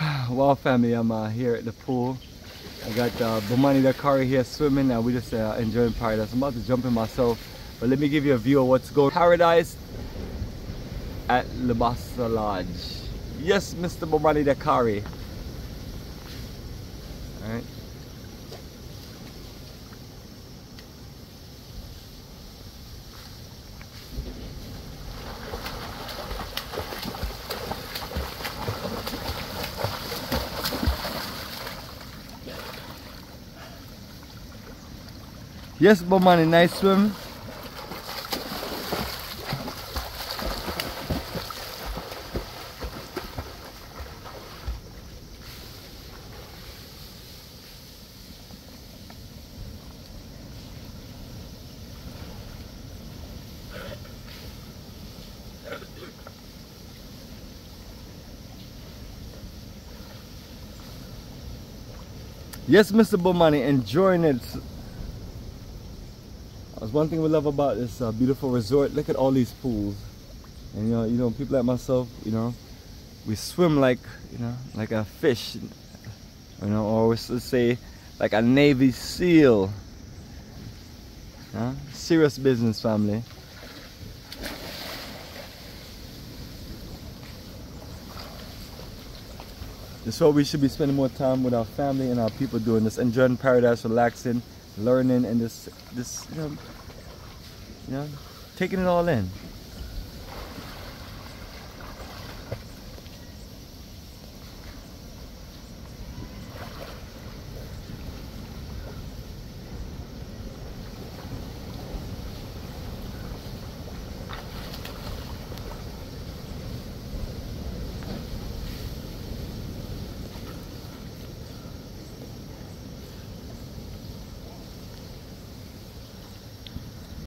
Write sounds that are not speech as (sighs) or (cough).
(sighs) Wow family, I'm uh, here at the pool. I got uh, Bomani Dakari here swimming and we just uh, enjoying paradise. I'm about to jump in myself, but let me give you a view of what's going Paradise at Libassa Lodge. Yes, Mr. Bomani Dakari. Alright. Yes, Bomani, nice swim. Yes, Mr. Bomani, enjoying it. That's one thing we love about this uh, beautiful resort. Look at all these pools, and you know, you know, people like myself, you know, we swim like, you know, like a fish, you know, or let's say, like a Navy SEAL. Huh? Serious business, family. This is what we should be spending more time with our family and our people doing this, enjoying paradise, relaxing, learning, and this, this, you know, you know, taking it all in.